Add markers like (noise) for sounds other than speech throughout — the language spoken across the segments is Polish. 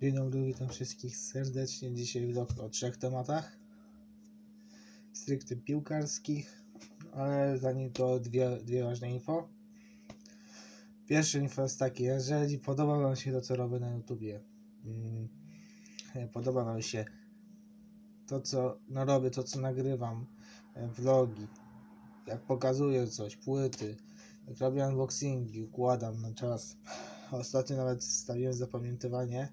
Dzień dobry, witam wszystkich serdecznie. Dzisiaj vlog o trzech tematach. Stricte piłkarskich, ale zanim to dwie, dwie ważne info. Pierwsze info jest takie, jeżeli podoba Wam się to, co robię na YouTubie, mm, e, podoba Wam się to, co no, robię, to, co nagrywam, e, vlogi, jak pokazuję coś, płyty, jak robię unboxingi, układam na czas. Ostatnio nawet stawiłem zapamiętywanie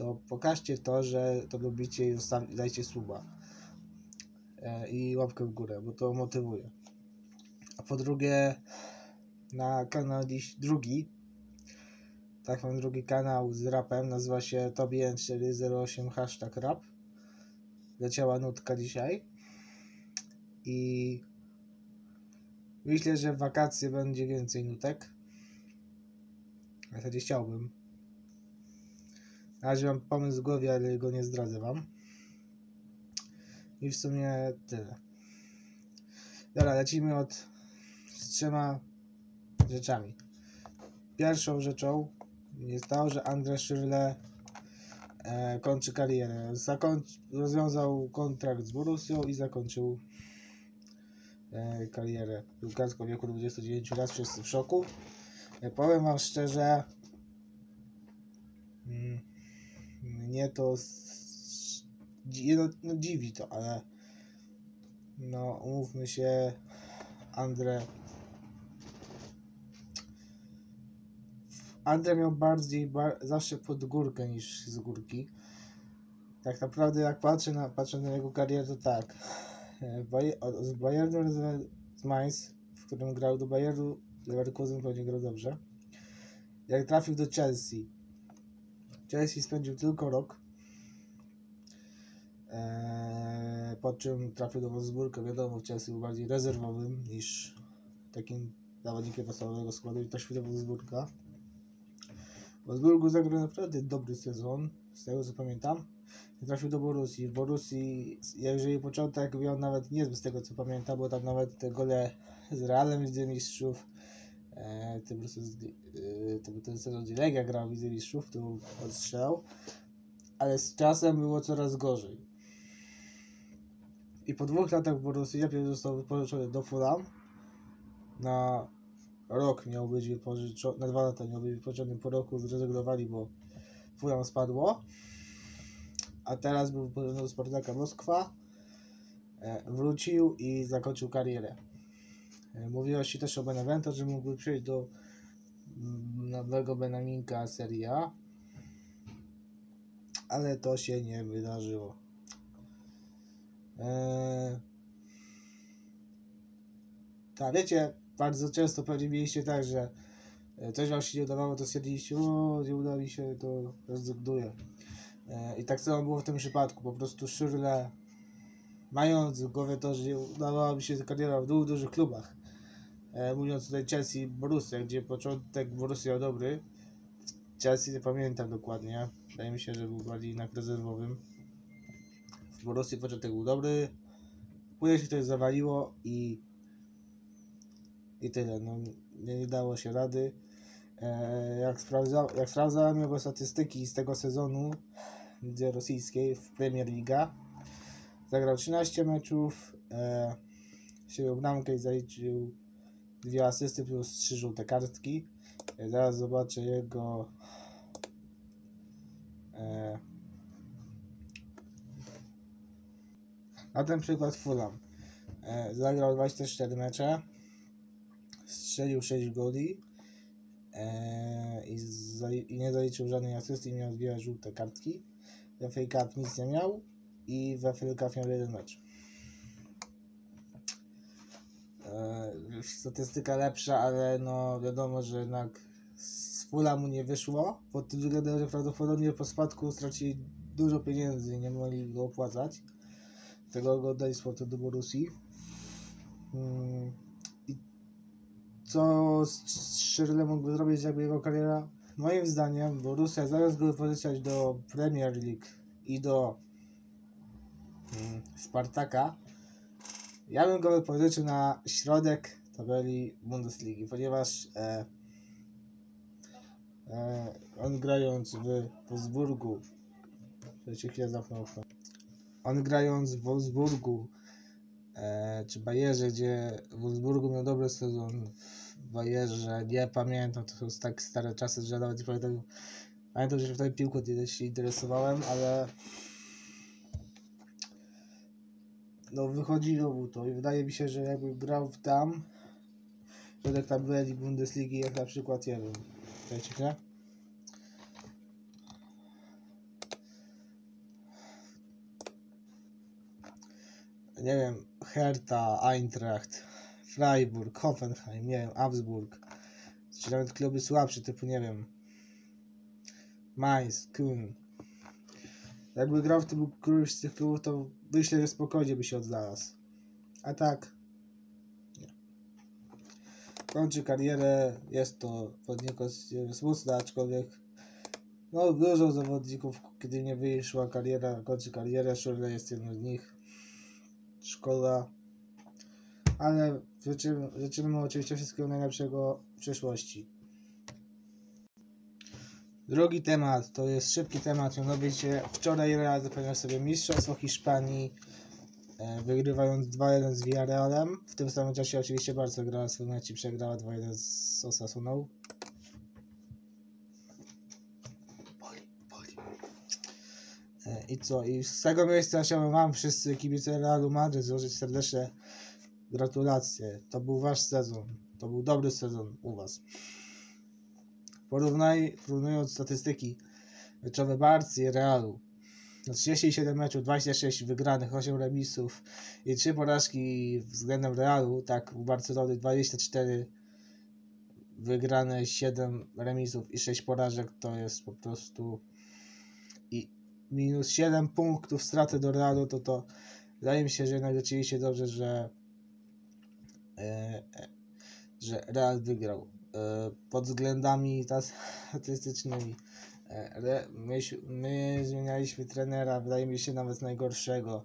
to pokażcie to, że to lubicie i zostaw, dajcie suba e, i łapkę w górę, bo to motywuje. A po drugie, na kanał dziś drugi, tak mam drugi kanał z rapem, nazywa się tobien408 hashtag rap. Leciała nutka dzisiaj i myślę, że w wakacje będzie więcej nutek. W zasadzie chciałbym, na razie mam pomysł w głowie, ale go nie zdradzę wam. I w sumie tyle. Dobra, lecimy od z trzema rzeczami. Pierwszą rzeczą jest to, że Andrzej Szyrle e, kończy karierę. Zakończ, rozwiązał kontrakt z Borussią i zakończył e, karierę piłkarską w wieku 29 lat. Wszyscy w szoku. E, powiem wam szczerze, mm, mnie to no, no, dziwi to, ale no umówmy się, Andre Andre miał bardziej bar... zawsze pod górkę niż z górki. Tak naprawdę jak patrzę na, patrzę na jego karierę, to tak. Z Bayernu z Mainz, w którym grał do Bayernu, Leverkusen pewnie grał dobrze. Jak trafił do Chelsea, Chelsea spędził tylko rok. Eee, po czym trafił do Wolfsburga. Wiadomo, Chelsea był bardziej rezerwowym niż takim zawodnikiem podstawowego składu i trafił do Wolfsburga. W Wolfsburgu zagrał naprawdę dobry sezon, z tego co pamiętam. Trafił do Borussii. W Borussii, jeżeli początek miał nawet niezły z tego co pamiętam, bo tam nawet te gole z Realem Lidze Mistrzów, tym, to był ten sezon, gdzie Legia grał w Mistrzów, to odstrzał, ale z czasem było coraz gorzej. I po dwóch latach najpierw został wypożyczony do Fulham, na rok miał być wypożyczony, na dwa lata miał być wypożyczony, po roku zrezygnowali, bo Fulham spadło, a teraz był wypożyczony do Spartaka Moskwa, e, wrócił i zakończył karierę. E, mówiło się też o Benevento, że mógłby przejść do mm, nowego Benaminka Serie A, ale to się nie wydarzyło. Eee... Tak, wiecie, bardzo często pewnie mieliście tak, że e, coś wam się nie udawało, to stwierdziliście, o, nie uda mi się, to rezygnuję. Eee, I tak samo było w tym przypadku, po prostu Szurle, mając w głowie to, że udawała mi się kariera w dwóch dużych klubach, e, mówiąc tutaj Chelsea Borussia, gdzie początek Borussia dobry, Chelsea nie pamiętam dokładnie, wydaje mi się, że był bardziej jednak rezerwowym. W Borussii początek był dobry, później się to zawaliło i i tyle, no nie, nie dało się rady. E, jak, sprawdza, jak sprawdzałem jego statystyki z tego sezonu gdzie rosyjskiej w Premier Liga, zagrał 13 meczów, e, bramkę i zaliczył dwie asysty plus trzy żółte kartki. E, zaraz zobaczę jego e, na ten przykład Fulham. E, zagrał 24 mecze, strzelił 6 goli i, i, nie zaliczył żadnej asysty i miał dwie żółte kartki. W FA Cup nic nie miał i w FA Cup miał jeden mecz. E, statystyka lepsza, ale no wiadomo, że jednak z Fula mu nie wyszło, pod tym względem, że prawdopodobnie po spadku stracili dużo pieniędzy nie mogli go opłacać. Tego go oddali z do Borussii. Hmm. I co Shirley mógłby zrobić jakby jego kariera? Moim zdaniem Borussia zamiast go wypożyczać do Premier League i do hmm, Spartaka, ja bym go wypożyczył na środek tabeli Bundesligi, ponieważ e, E, on grając w Wolfsburgu, chwilę zamknął. On grając w Wolfsburgu, e, czy Bayerze, gdzie w Wolfsburgu miał dobry sezon, w Bayerze, nie pamiętam, to są tak stare czasy, że nawet nie pamiętam. Pamiętam, że wtedy piłką się interesowałem, ale no wychodziło mu to i wydaje mi się, że jakby grał w tam, jak tam byli Bundesligi, jak na przykład, nie wiem, wiecie, nie? Nie wiem, Hertha, Eintracht, Freiburg, Hoffenheim, nie wiem, Augsburg, czy nawet kluby słabsze, typu, nie wiem, Mainz, Kuhn. Jakby grał w tym którymś z tych klubów, to myślę, że spokojnie by się odnalazł. A tak, nie. Kończy karierę, jest to podnikot smutne, aczkolwiek no dużo zawodników, kiedy nie wyszła kariera, kończy karierę, Szurle jest jednym z nich. Szkoda. Ale życzymy, życzymy mu oczywiście wszystkiego najlepszego w przyszłości. Drugi temat to jest szybki temat, mianowicie wczoraj Real zapewniał sobie Mistrzostwo Hiszpanii, e, wygrywając 2-1 z Villarrealem. W tym samym czasie oczywiście Barca grała mecz i przegrała 2-1 z Osasuną. E, I co? I z tego miejsca chciałbym Wam wszyscy kibice Realu Madryt złożyć serdeczne gratulacje. To był Wasz sezon. To był dobry sezon u Was. Porównaj, porównując statystyki meczowe Barcy i Realu. Na 37 meczów, 26 wygranych, 8 remisów i 3 porażki względem Realu, tak u Barcelony 24 wygrane, 7 remisów i 6 porażek to jest po prostu i minus 7 punktów straty do Realu, to to wydaje mi się, że jednak rzeczywiście dobrze, że e, e, że Real wygrał. E, pod względami statystycznymi. E, my, my zmienialiśmy trenera, wydaje mi się nawet najgorszego,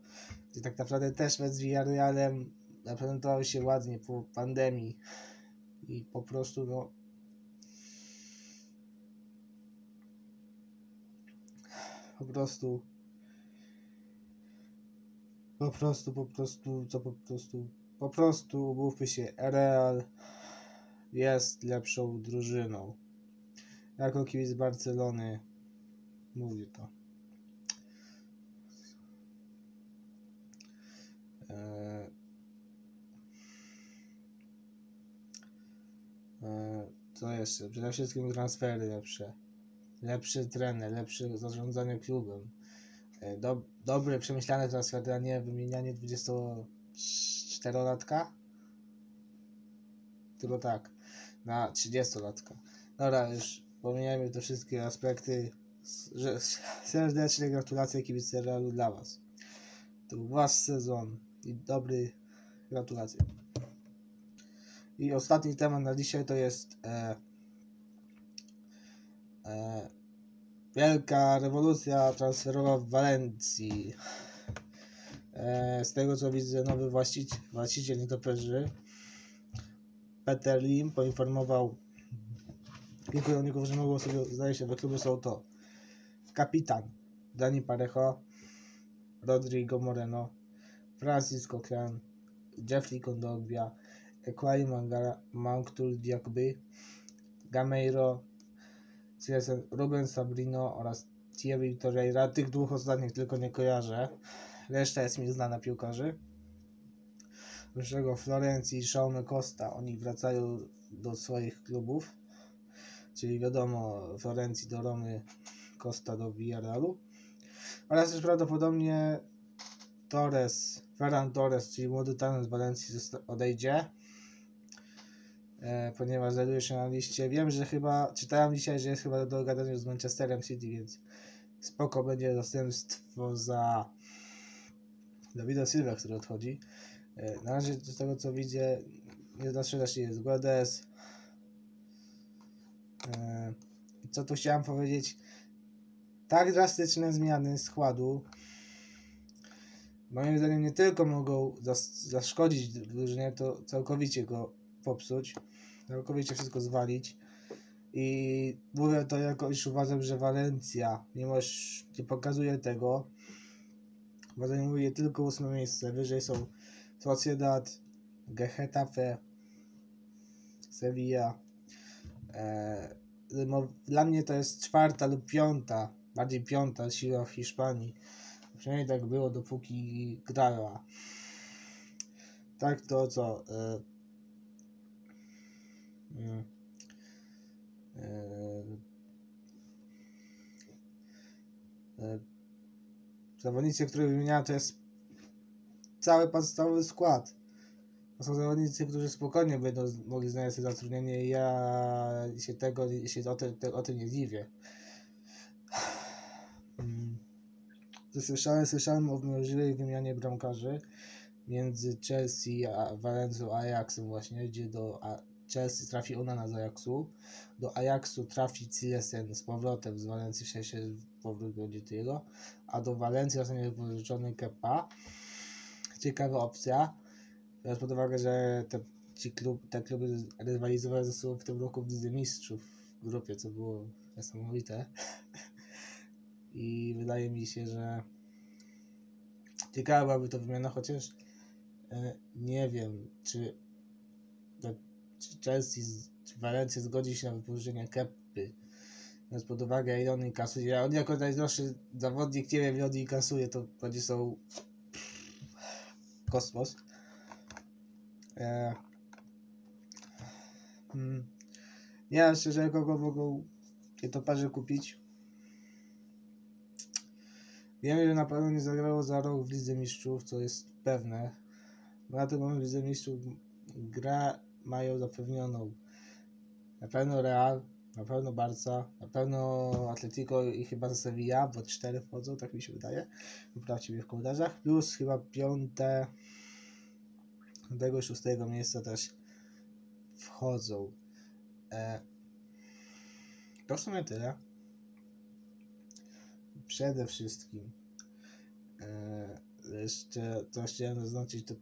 gdzie tak naprawdę też z Villarrealem zaprezentował się ładnie po pandemii i po prostu no po prostu po prostu, po prostu, co po prostu, po prostu, umówmy się, Real jest lepszą drużyną. Jako kibic Barcelony mówię to. Eee, eee, co jeszcze? Przede wszystkim transfery lepsze. Lepszy trener, lepsze zarządzanie klubem. Eee, do, dobre, przemyślane transfery, a nie wymienianie 24-latka. Tylko tak na 30-latka. Dobra, już pomijajmy te wszystkie aspekty. Że, serdeczne gratulacje kibice Realu dla Was. To był Wasz sezon i dobry gratulacje. I ostatni temat na dzisiaj to jest e, e, wielka rewolucja transferowa w Walencji. E, z tego co widzę, nowy właściciel, właściciel nietoperzy Peter Lim poinformował kilku zawodników, że mogą sobie, zdaje się, we klubie są to kapitan Dani Parejo, Rodrigo Moreno, Francis Cochran, Jeffrey Kondogbia, Ekwai Manktul Diakby, Gameiro, Ruben Sabrino oraz Thierry Torreira. Tych dwóch ostatnich tylko nie kojarzę. Reszta jest mi znana piłkarzy wyższego Florencji i Jaume Costa. Oni wracają do swoich klubów, czyli wiadomo Florencji do Romy, Costa do Villarrealu. Oraz też prawdopodobnie Torres, Ferran Torres, czyli młody talent z Walencji odejdzie, e, ponieważ znajduje się na liście. Wiem, że chyba, czytałem dzisiaj, że jest chyba do dogadania z Manchesterem City, więc spoko będzie zastępstwo za Davida Silva, który odchodzi. E, na razie z tego co widzę, nie zastrzela się jest Guedes. E, co tu chciałem powiedzieć? Tak drastyczne zmiany składu moim zdaniem nie tylko mogą zaszkodzić drużynie, to całkowicie go popsuć, całkowicie wszystko zwalić I mówię to jako, iż uważam, że Walencja, mimo że nie pokazuje tego, bo zajmuje tylko ósme miejsce. Wyżej są Sociedad, Getafe, Sevilla. E, dla mnie to jest czwarta lub piąta, bardziej piąta siła w Hiszpanii. Przynajmniej tak było, dopóki grała. Tak to co. E, mm, e, e, zawodnicy, których wymieniałem, to jest cały podstawowy skład. To są zawodnicy, którzy spokojnie będą mogli znaleźć sobie zatrudnienie ja się tego się o, te, te, o tym nie dziwię. (sighs) Słyszałem, słyszałem o możliwej wymianie bramkarzy między Chelsea a Valencją Ajaxem właśnie, gdzie do Chelsea trafi Onana z Ajaxu, do Ajaxu trafi Cilesen z powrotem z Walencji, w sensie powrót będzie tego, a do Walencji zostanie pożyczony Kepa. Ciekawa opcja, biorąc pod uwagę, że te, ci klub, te kluby rywalizowały ze sobą w tym roku w Lidze Mistrzów w grupie, co było niesamowite. (laughs) I wydaje mi się, że ciekawa byłaby to wymiana, chociaż e, nie wiem, czy, czy Chelsea, czy Valencia zgodzi się na wypożyczenie Kepy. Biorąc pod uwagę, ile on kasuje. On jako najdroższy zawodnik, nie wiem, ile on kasuje, to będzie są kosmos. E, hmm. Nie wiem szczerze, kogo mogą nietoperze kupić. Wiemy, że na pewno nie zagrało za rok w Lidze Mistrzów, co jest pewne. Moment w Lidze Mistrzów gra mają zapewnioną. Na pewno Real, na pewno Barca, na pewno Atletico i chyba Sevilla, bo cztery wchodzą, tak mi się wydaje. Poprawcie mnie w komentarzach. Plus chyba piąte, tego szóstego miejsca też wchodzą. E, to w sumie tyle. Przede wszystkim e, jeszcze co chciałem zaznaczyć to,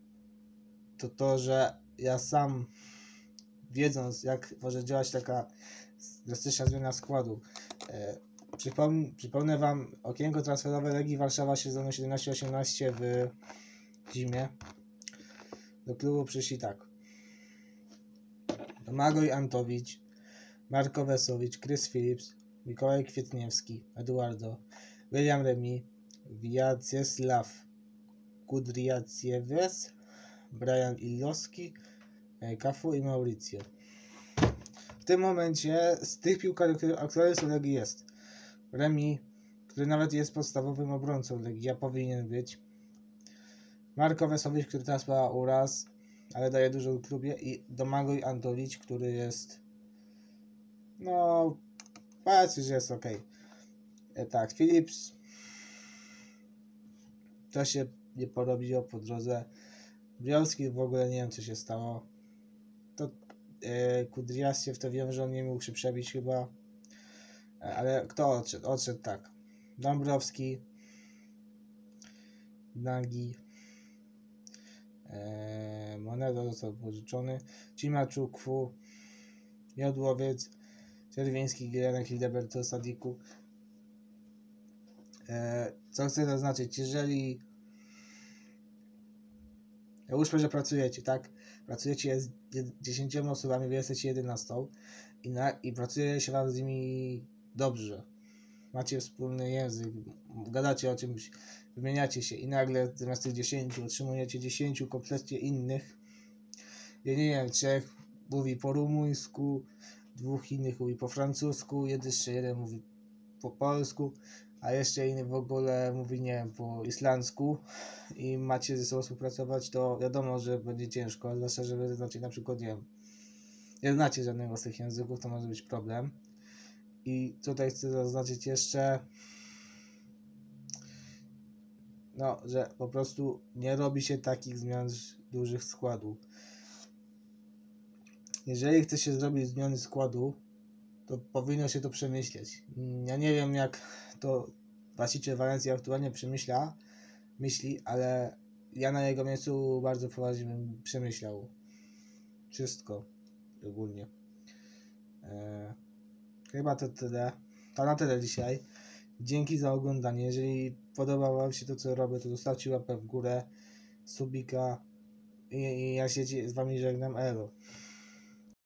to to, że ja sam wiedząc jak może działać taka drastyczna zmiana składu. E, przypom przypomnę wam okienko transferowe Legii Warszawa sezonu 17-18 w zimie. Do klubu przyszli tak. Magoj Antowicz Marko Wesowicz, Chris Phillips, Mikołaj Kwietniewski, Eduardo, William Remi, Wiacieslaw Kudriaciewes, Brian Ilowski, Kafu i Mauricio. W tym momencie z tych piłkarzy, które aktualnie Legii jest Remi, który nawet jest podstawowym obrońcą Legii, a powinien być. Marko Wesowicz, który teraz ma uraz, ale daje dużo w klubie i Domagoj Antowicz, który jest no, powiedzmy, że jest ok. E, tak, Philips to się nie porobiło po drodze. Bielski w ogóle nie wiem, co się stało. E, Kudrias się w to wiem, że on nie mógł się przebić chyba. E, ale kto odszedł? Odszedł tak. Dąbrowski, Nagi, e, Monedo został pożyczony, Cimaczukwu, Jodłowiec, Czerwiński, Gielenek, Hildeberto, Sadiku. E, co chcę zaznaczyć, jeżeli załóżmy, że pracujecie, tak? Pracujecie z 10 osobami, wy jesteście 11 i, na, i pracuje się wam z nimi dobrze. Macie wspólny język, gadacie o czymś, wymieniacie się i nagle zamiast tych 10 otrzymujecie 10 kompletnie innych. Ja nie wiem, trzech mówi po rumuńsku, dwóch innych mówi po francusku, jeszcze jeden mówi po polsku, a jeszcze inny w ogóle mówi, nie wiem, po islandzku i macie ze sobą współpracować, to wiadomo, że będzie ciężko, zwłaszcza, że wy znacie na przykład, nie wiem, nie znacie żadnego z tych języków, to może być problem. I tutaj chcę zaznaczyć jeszcze, no, że po prostu nie robi się takich zmian dużych składów jeżeli chce się zrobić zmiany składu, to powinno się to przemyśleć. Ja nie wiem, jak to właściciel Walencji aktualnie przemyśla, myśli, ale ja na jego miejscu bardzo poważnie bym przemyślał wszystko ogólnie. E, chyba to tyle. To na tyle dzisiaj. Dzięki za oglądanie. Jeżeli podoba Wam się to, co robię, to zostawcie łapę w górę, subika i, i ja się z Wami żegnam. Elo.